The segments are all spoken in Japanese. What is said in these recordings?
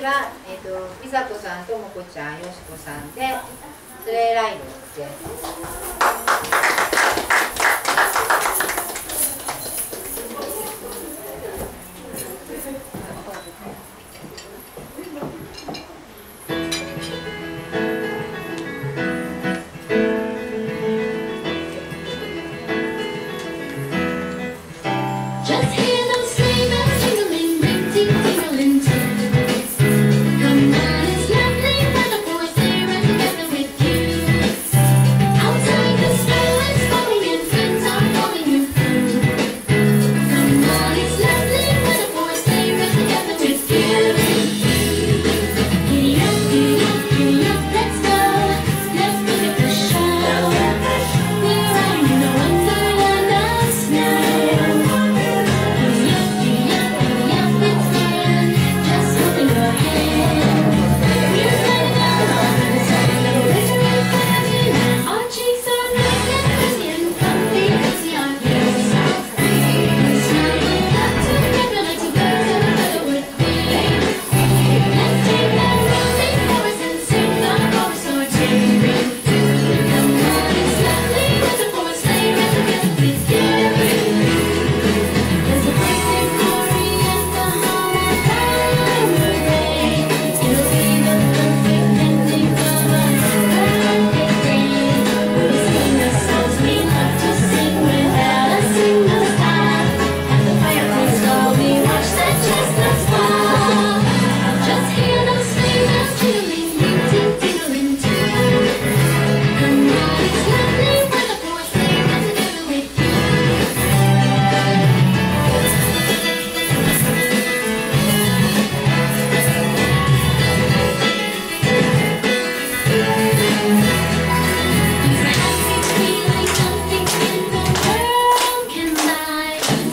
次は、えーと、美佐子さんともこちゃんよしこさんでスレイライドです。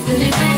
Living